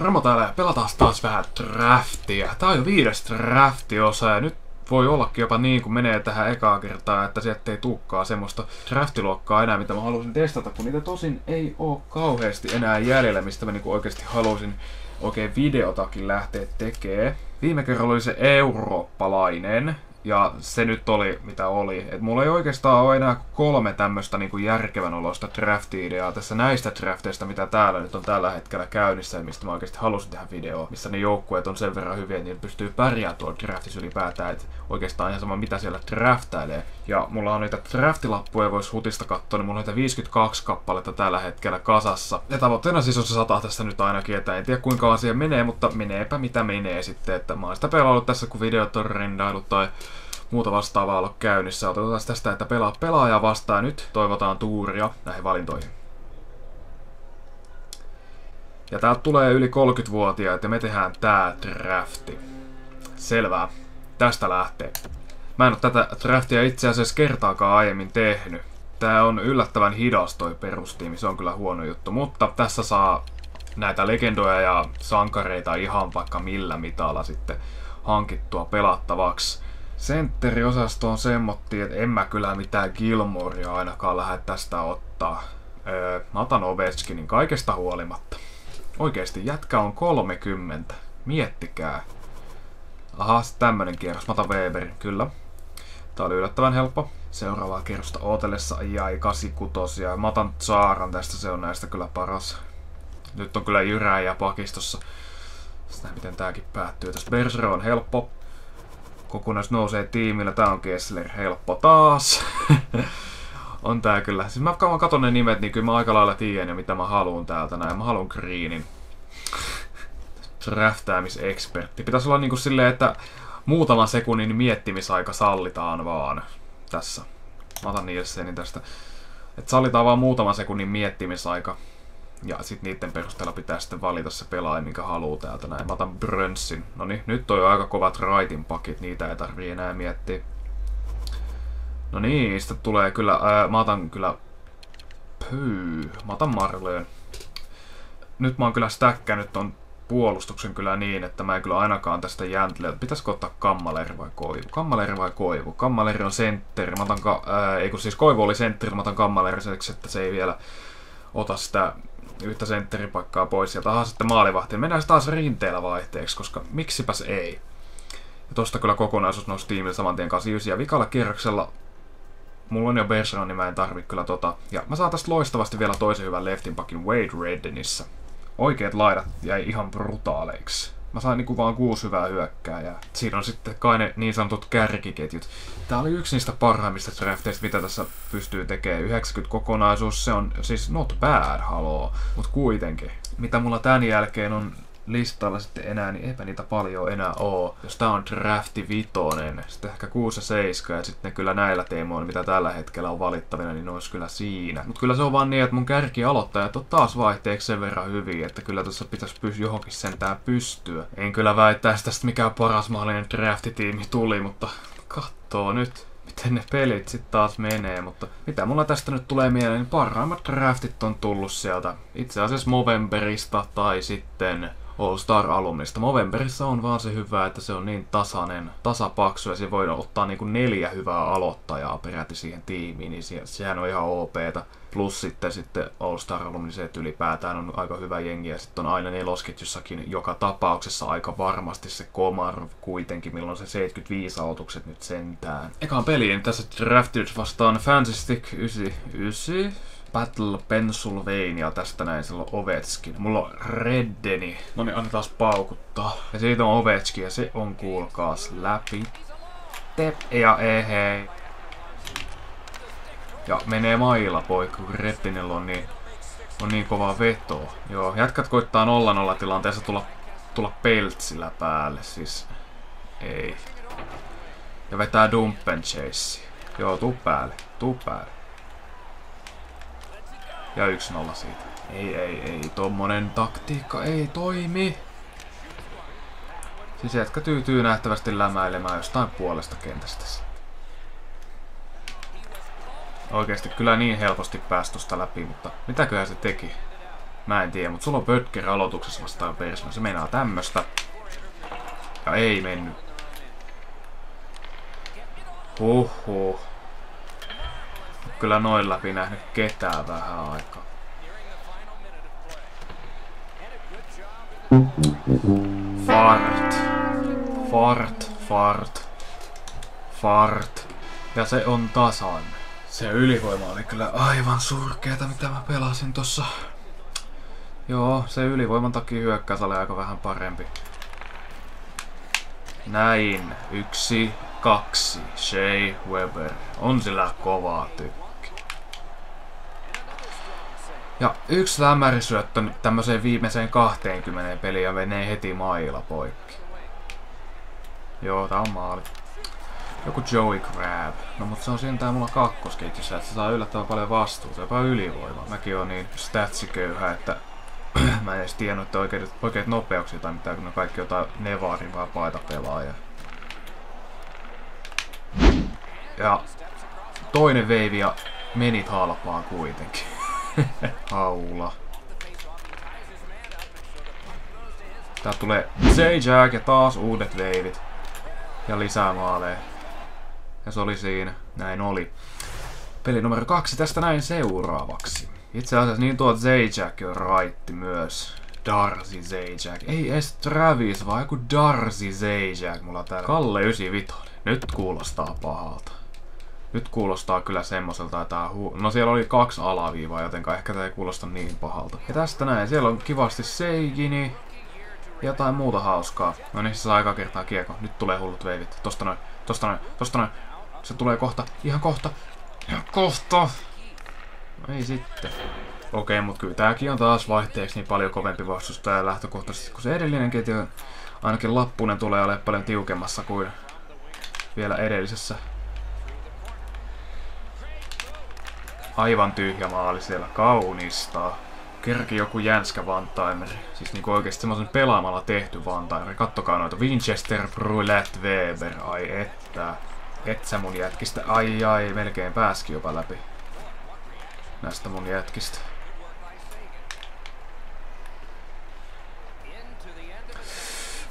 Ramo täällä ja pelataan taas vähän draftia. Tää on jo viides draftiosa ja nyt voi ollakin jopa niin, kun menee tähän ekaa kertaa, että sieltä ei tukkaa semmoista draftiluokkaa enää, mitä mä halusin testata, kun niitä tosin ei oo kauheasti enää jäljellä, mistä mä niinku oikeasti halusin oikein videotakin lähteä tekemään. Viime kerralla oli se eurooppalainen, ja se nyt oli mitä oli. Et mulla ei oikeastaan ole enää kolme tämmöistä niinku järkevän olosta drafti-ideaa tässä näistä drafteista, mitä täällä nyt on tällä hetkellä käynnissä ja mistä mä oikeasti halusin tehdä videoa. Missä ne joukkueet on sen verran hyviä, että niillä pystyy pärjäämään tuolla draftissa ylipäätään. Et oikeastaan ihan sama mitä siellä draftailee. Ja mulla on niitä draftilappuja, vois hutista katsoa, niin mulla on niitä 52 kappaletta tällä hetkellä kasassa. Ja tavoitteena siis on se sata tässä nyt ainakin, että en tiedä kuinka asia menee, mutta meneepä mitä menee sitten. Että mä oon sitä pelaillut tässä, kun videot on rendailut tai muuta vastaavaa olla käynnissä. Otetaan tästä, että pelaa pelaaja vastaan nyt. Toivotaan tuuria näihin valintoihin. Ja täältä tulee yli 30-vuotiaat ja me tehdään tää drafti. Selvää. Tästä lähtee. Mä en oo tätä draftia itse asiassa kertaakaan aiemmin tehnyt. Tää on yllättävän hidas toi perustiimi, se on kyllä huono juttu. Mutta tässä saa näitä legendoja ja sankareita ihan vaikka millä mitalla sitten hankittua pelattavaksi. Sentteriosastoon semmotti, että en mä kyllä mitään Gilmorea ainakaan lähde tästä ottaa. Öö, mä otan Ovechkinin kaikesta huolimatta. Oikeesti jätkä on 30. Miettikää. Aha, tämmönen kierros. Mä otan Weberin, kyllä. Tää oli yllättävän helppo. Seuraavaa kierrosta ootellessa jäi 86 ja mä otan Zaaran tästä, se on näistä kyllä paras. Nyt on kyllä jyrää ja pakistossa. Sitä miten tääkin päättyy. Tästä Bergero on helppo kokonaisuus nousee tiimillä. Tää on Kessler helppo taas. on tää kyllä. Siis mä vaan katon ne nimet, niin kyllä mä aika lailla tiedän ja mitä mä haluun täältä näin. Mä haluun Greenin. Draftäämisekspertti. Pitäisi olla niinku silleen, että muutaman sekunnin miettimisaika sallitaan vaan tässä. Mä otan Nielsenin tästä. Että sallitaan vaan muutaman sekunnin miettimisaika. Ja sitten niiden perusteella pitää sitten valita se pelaaja, minkä haluaa täältä näin. Mä otan Brönsin. No niin, nyt on jo aika kovat raitin pakit, niitä ei tarvii enää miettiä. No niin, sitten tulee kyllä, ää, mä otan kyllä... Pyy, mä otan Marleen. Nyt mä oon kyllä stäkkänyt ton puolustuksen kyllä niin, että mä en kyllä ainakaan tästä jäntle. Pitäisikö ottaa Kammaleri vai Koivu? Kammaleri vai Koivu? Kammaleri on sentteri. Mä otan, ka- ää, ei kun siis Koivu oli sentteri, mä otan Kammaleri että se ei vielä ota sitä yhtä sentteripaikkaa pois ja taas sitten maalivahti. Mennään taas rinteellä vaihteeksi, koska miksipäs ei. Ja tosta kyllä kokonaisuus nousi tiimillä saman tien 89 ja vikalla kierroksella mulla on jo Bergeron, niin mä en tarvi kyllä tota. Ja mä saan tästä loistavasti vielä toisen hyvän leftin pakin Wade Reddenissä. Oikeet laidat jäi ihan brutaaleiksi. Mä sain niinku vaan kuusi hyvää hyökkääjää. Siinä on sitten kai ne niin sanotut kärkiketjut. Tää oli yksi niistä parhaimmista drafteista, mitä tässä pystyy tekemään. 90 kokonaisuus, se on siis not bad, haloo. Mut kuitenkin. Mitä mulla tän jälkeen on listalla sitten enää, niin eipä niitä paljon enää oo. Jos tää on drafti vitonen, sitten ehkä 6 ja 7, ja sitten kyllä näillä teemoilla, mitä tällä hetkellä on valittavina, niin ne olisi kyllä siinä. Mutta kyllä se on vaan niin, että mun kärki aloittajat on taas vaihteeksi sen verran hyviä, että kyllä tässä pitäisi pys- johonkin sentään pystyä. En kyllä väittäisi tästä mikä paras mahdollinen draftitiimi tuli, mutta kattoo nyt miten ne pelit sitten taas menee, mutta mitä mulla tästä nyt tulee mieleen, niin parhaimmat draftit on tullut sieltä itse asiassa Movemberista tai sitten All Star alumnista. Movemberissa on vaan se hyvä, että se on niin tasainen, tasapaksu ja se voi ottaa niinku neljä hyvää aloittajaa peräti siihen tiimiin, niin se, sehän on ihan OPta. Plus sitten, sitten All Star alumniset ylipäätään on aika hyvä jengi ja sitten on aina nelosketjussakin joka tapauksessa aika varmasti se Komar kuitenkin, milloin se 75 aloitukset nyt sentään. Ekaan peliin tässä Drafted vastaan Fancy Stick 99 Battle Pennsylvania, tästä näin silloin Ovetskin. Mulla on Reddeni. No niin, annetaan paukuttaa. Ja siitä on Ovechkin ja se on kuulkaas läpi. Tep ja ehei. Ja menee mailla poikki, kun Reddenillä on niin, on niin kova veto. Joo, jätkät koittaa 0-0 tilanteessa tulla, tulla peltsillä päälle, siis ei. Ja vetää dumpen chase. Joo, tuu päälle, tuu päälle. Ja 1-0 siitä. Ei, ei, ei. Tommonen taktiikka ei toimi. Siis jätkä tyytyy nähtävästi lämäilemään jostain puolesta kentästä. Oikeesti kyllä niin helposti päästusta läpi, mutta mitäköhän se teki? Mä en tiedä, mutta sulla on Böttger aloituksessa vastaan Persson. Se meinaa tämmöstä. Ja ei mennyt. Huhhuh. Kyllä noin läpi nähnyt ketään vähän aikaa. Fart. Fart, fart, fart. Ja se on tasan. Se ylivoima oli kyllä aivan surkeeta, mitä mä pelasin tossa. Joo, se ylivoiman takia hyökkäys oli aika vähän parempi. Näin. Yksi, kaksi. Shea Weber. On sillä kovaa tykki. Ja yksi lämärisyöttö tämmöiseen viimeiseen 20 peliä ja menee heti mailla poikki. Joo, tää on maali. Joku Joey Crab. No mutta se on tää mulla kakkosketjussa, että se saa yllättävän paljon vastuuta, jopa ylivoimaa. Mäkin on niin statsiköyhä, että mä en edes tiennyt, että oikeat, oikeat nopeuksia tai mitään, kun ne kaikki jotain Nevarin vapaita pelaajia. Ja toinen veivi ja menit halpaan kuitenkin. Haula. Tää tulee J-Jack ja taas uudet veivit. Ja lisää maaleja. Ja se oli siinä. Näin oli. Peli numero kaksi tästä näin seuraavaksi. Itse asiassa niin tuo Zajac on raitti myös. Darcy Zajac. Ei edes Travis, vaan joku Darcy Zajac mulla täällä. Kalle 95. Nyt kuulostaa pahalta. Nyt kuulostaa kyllä semmoiselta, että hu- No siellä oli kaksi alaviivaa, joten ehkä tämä ei kuulosta niin pahalta. Ja tästä näin, siellä on kivasti Seigini. Jotain muuta hauskaa. No niin, se saa aika kertaa kiekko. Nyt tulee hullut veivit. Tosta noin, tosta noin, tosta noin. Se tulee kohta, ihan kohta. Ihan kohta. No ei sitten. Okei, mutta kyllä tääkin on taas vaihteeksi niin paljon kovempi vastustaja lähtökohtaisesti, kun se edellinen ketju ainakin lappunen tulee olemaan paljon tiukemmassa kuin vielä edellisessä. Aivan tyhjä maali siellä, kaunista. Kerki joku jänskä vantaimeri. Siis niinku oikeesti semmoisen pelaamalla tehty vantaimeri. Kattokaa noita Winchester Brulette Weber, ai että. Et sä mun jätkistä, ai ai, melkein pääski jopa läpi näistä mun jätkistä.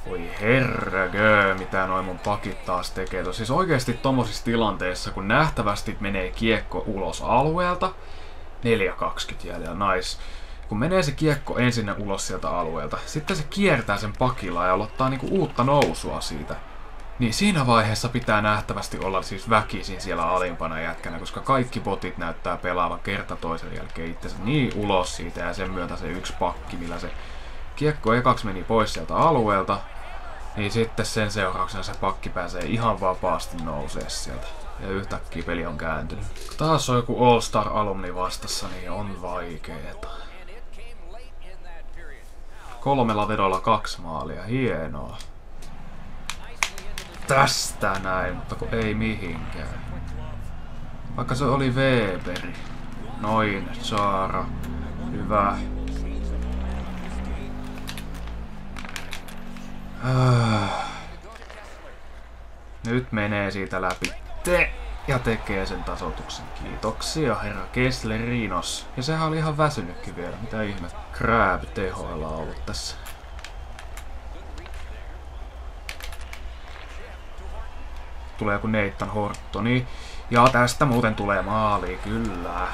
Oi herragö, mitä noin mun pakit taas tekee. Siis oikeesti tommosissa tilanteissa, kun nähtävästi menee kiekko ulos alueelta, 4.20 jäljellä, nice. Kun menee se kiekko ensin ulos sieltä alueelta, sitten se kiertää sen pakilla ja aloittaa niinku uutta nousua siitä niin siinä vaiheessa pitää nähtävästi olla siis väkisin siellä alimpana jätkänä, koska kaikki botit näyttää pelaavan kerta toisen jälkeen itsensä niin ulos siitä ja sen myötä se yksi pakki, millä se kiekko ekaksi meni pois sieltä alueelta, niin sitten sen seurauksena se pakki pääsee ihan vapaasti nousee sieltä. Ja yhtäkkiä peli on kääntynyt. Kun taas on joku All-Star alumni vastassa, niin on vaikeeta. Kolmella vedolla kaksi maalia, hienoa tästä näin, mutta kun ei mihinkään. Vaikka se oli Weberi. Noin, Saara. Hyvä. Nyt menee siitä läpi. Te! Ja tekee sen tasotuksen. Kiitoksia, herra Kesslerinos. Ja sehän oli ihan väsynytkin vielä. Mitä ihme? Crab tehoilla ollut tässä. tulee joku Nathan Hortoni. Ja tästä muuten tulee maali, kyllä.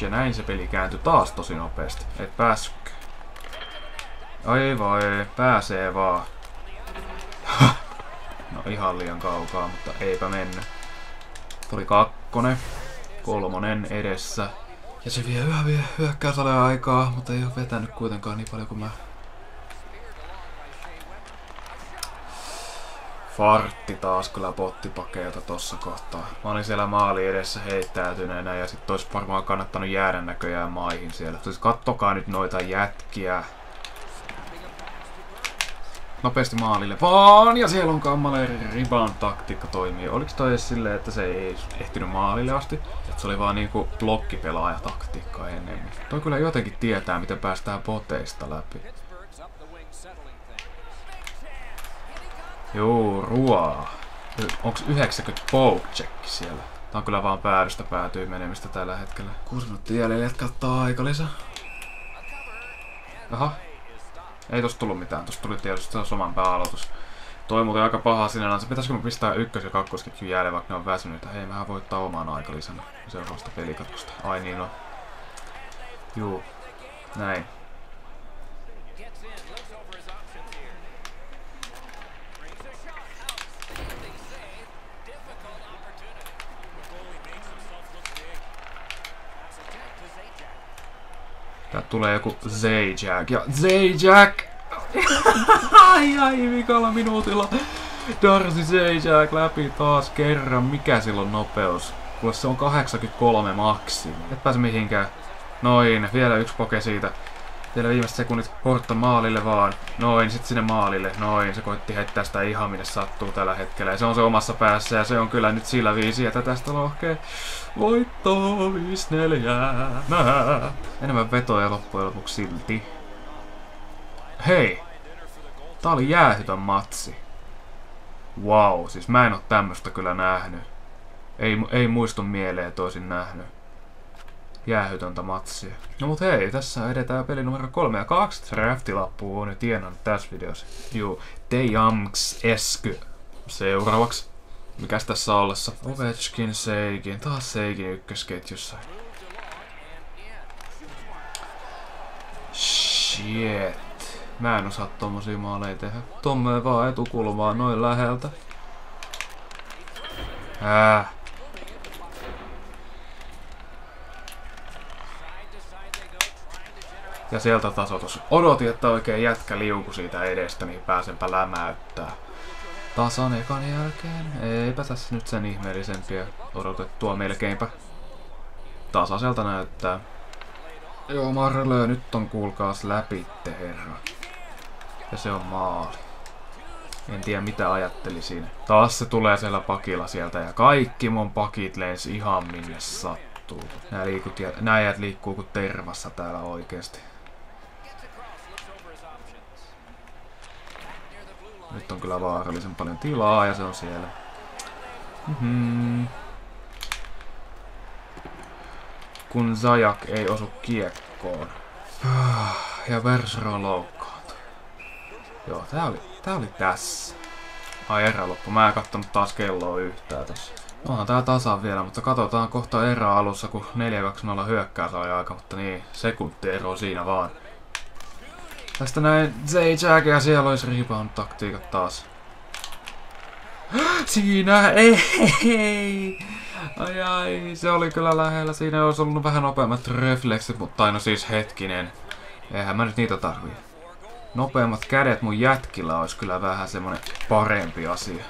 Ja näin se peli kääntyi taas tosi nopeasti. Et pääskö. Ai vai, pääsee vaan. no ihan liian kaukaa, mutta eipä mennyt. Tuli kakkonen. Kolmonen edessä. Ja se vie yhä vie hyökkäysalle aikaa, mutta ei ole vetänyt kuitenkaan niin paljon kuin mä Fartti taas kyllä pottipakeita tossa kohtaa. Mä olin siellä maali edessä heittäytyneenä ja sit olisi varmaan kannattanut jäädä näköjään maihin siellä. Siis kattokaa nyt noita jätkiä. Nopeasti maalille vaan ja siellä on kammaleeri rebound taktiikka toimii. Oliko toi silleen, että se ei ehtinyt maalille asti? Että se oli vaan niinku blokkipelaaja taktiikka enemmän. Toi kyllä jotenkin tietää, miten päästään poteista läpi. Joo, ruoaa. Onks 90 poke siellä? Tää on kyllä vaan päädystä päätyy menemistä tällä hetkellä. Kuusi minuuttia jäljellä, kattaa aika lisää. Aha. Ei tosta tullut mitään, tosta tuli tietysti se oman pääaloitus. Toi muuten aika paha sinänsä. Pitäisikö me pistää ykkös- ja kakkosketju jäälle, vaikka ne on väsyneitä? Hei, mehän voittaa oman aikalisän seuraavasta pelikatkosta. Ai niin no. Juu. Näin. Täältä tulee joku Zajack ja Zajack! ai ai, vikalla minuutilla. Darcy Zajack läpi taas kerran. Mikä silloin nopeus? Kuule se on 83 maksi. Et pääse mihinkään. Noin, vielä yksi poke siitä. Vielä viimeiset sekunnit Horton maalille vaan. Noin, sit sinne maalille. Noin, se koitti heittää sitä ihan minne sattuu tällä hetkellä. Ja se on se omassa päässä ja se on kyllä nyt sillä viisi, että tästä lohkee voitto 5-4. Enemmän vetoja loppujen lopuksi silti. Hei! Tää oli jäähytön matsi. Wow, siis mä en oo tämmöstä kyllä nähnyt. Ei, ei muistu mieleen, että olisin nähnyt jäähytöntä matsia. No mut hei, tässä edetään peli numero 3 ja 2 draftilappu on jo tienannut tässä videossa. Juu, Jamks Esky seuraavaksi. Mikäs tässä ollessa? Ovechkin, Seikin, taas Seikin ykkösketjussa. Shit. Mä en osaa tommosia maaleja tehdä. Tomme vaan etukulmaa noin läheltä. Ää. Ja sieltä tasoitus. Odotin, että oikein jätkä liuku siitä edestä, niin pääsenpä lämäyttää. Tasan ekan jälkeen. Eipä tässä nyt sen ihmeellisempiä odotettua melkeinpä. Tasaiselta näyttää. Joo, Marlö, nyt on kuulkaas läpitte, herra. Ja se on maali. En tiedä mitä ajatteli siinä. Taas se tulee siellä pakilla sieltä ja kaikki mun pakit lensi ihan minne sattuu. Nää, liikut, nää jäät liikkuu kuin tervassa täällä oikeesti. Nyt on kyllä vaarallisen paljon tilaa ja se on siellä. Mm-hmm. Kun Zajak ei osu kiekkoon. Ja Versro loukkaantui. Joo, tää oli, tää oli tässä. Ai erä loppu. Mä en kattonut taas kelloa yhtään tossa. Onhan tää tasan vielä, mutta katsotaan kohta erä alussa, kun 4-2-0 hyökkää saa aika, mutta niin, sekunti ero siinä vaan. Tästä näin Zajack ja siellä olisi rebound-taktiikat taas. Siinä ei! Ai ai, se oli kyllä lähellä. Siinä olisi ollut vähän nopeammat refleksit, mutta aina siis hetkinen. Eihän mä nyt niitä tarvii. Nopeammat kädet mun jätkillä olisi kyllä vähän semmonen parempi asia.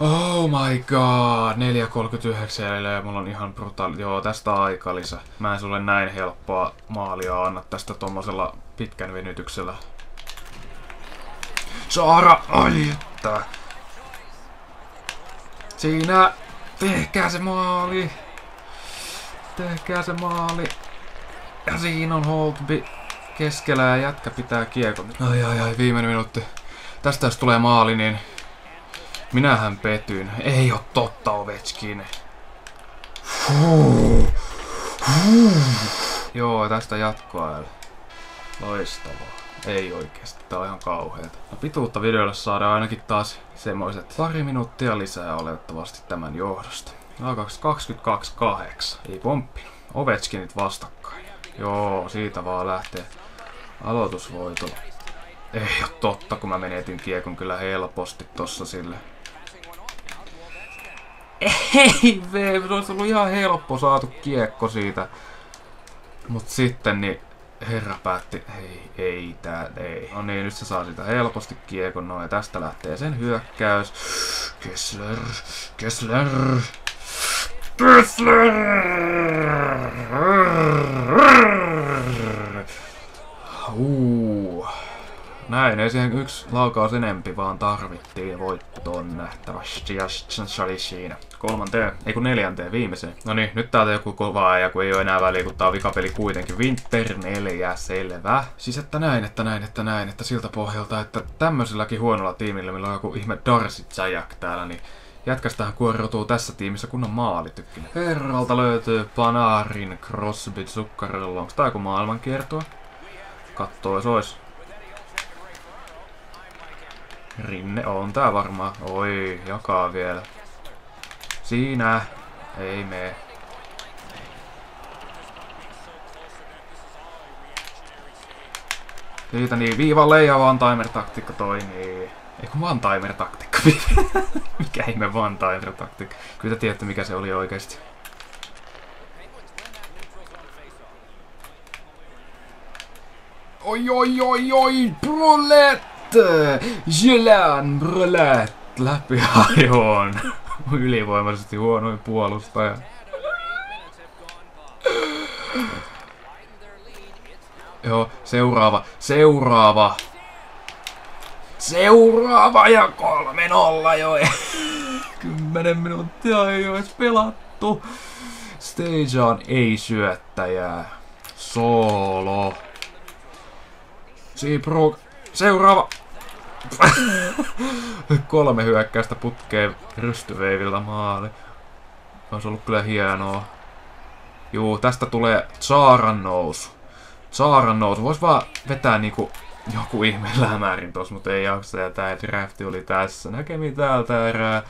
Oh my god, 4.39 jäljellä ja mulla on ihan brutaali. Joo, tästä aika lisä. Mä en sulle näin helppoa maalia anna tästä tommosella pitkän venytyksellä. Saara, ai että. Siinä, tehkää se maali. Tehkää se maali. Ja siinä on Holtby keskellä ja jätkä pitää kiekon. Ai ai ai, viimeinen minuutti. Tästä jos tulee maali, niin Minähän petyin. Ei oo totta, Ovechkin. Huh. Huh. Joo, tästä jatkoa. Loistavaa. Ei oikeesti, tää on ihan kauheeta. No pituutta videolle saadaan ainakin taas semmoiset pari minuuttia lisää oletettavasti tämän johdosta. A2228. Ei pomppi. Ovechkinit vastakkain. Joo, siitä vaan lähtee aloitusvoitolla. Ei oo totta, kun mä menetin kiekon kyllä helposti tossa sille. Ei vee, se olisi ollut ihan helppo saatu kiekko siitä. Mut sitten niin herra päätti, ei, ei tää, ei. No niin, nyt se saa sitä helposti kiekon, no ja tästä lähtee sen hyökkäys. Kessler, Kessler, Kessler! Uh. Näin, ei siihen yksi laukaus enempi vaan tarvittiin voittoon nähtävästi ja se oli siinä. Kolmanteen, ei kun neljänteen viimeiseen. No niin, nyt täältä joku kovaa ja kun ei ole enää väliä, kun tää on vikapeli kuitenkin. Winter 4, selvä. Siis että näin, että näin, että näin, että siltä pohjalta, että tämmöiselläkin huonolla tiimillä, millä on joku ihme Darcy Jack täällä, niin Jätkästähän kuoriutuu tässä tiimissä kunnon maalitykkinä. Herralta löytyy Panarin, Crosby, Zuccarello. Onks tää joku maailmankiertoa? Kattoo jos ois. Rinne on tää varmaan. Oi, jakaa vielä. Siinä. Ei mene. Siitä niin, viiva leija one timer taktiikka toimii. Ei kun one timer taktiikka. mikä ihme one timer taktiikka. Kyllä te tiedätte mikä se oli oikeesti. Oi oi oi oi, brulette! Jelan brulette! Läpi hajoon. Ylivoimaisesti huonoin puolustaja. Joo, seuraava, seuraava. Seuraava ja kolme nolla jo. Kymmenen minuuttia ei ole edes pelattu. Stageaan ei syöttäjää. Solo. Seabrook. Seuraava. Kolme hyökkäystä putkeen rystyveiviltä maali. Olisi ollut kyllä hienoa. Juu, tästä tulee Saaran nousu. Saaran nousu. Vois vaan vetää niinku joku ihme lämärin tossa, mutta ei jaksa. Ja tää drafti oli tässä. Näkemi täältä erää.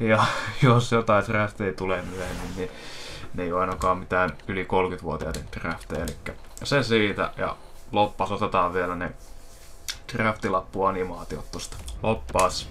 Ja jos jotain drafteja tulee myöhemmin, niin ne ei ole ainakaan mitään yli 30-vuotiaiden drafteja. Eli se siitä. Ja loppas otetaan vielä ne draftilappuanimaatiot tosta. Loppas.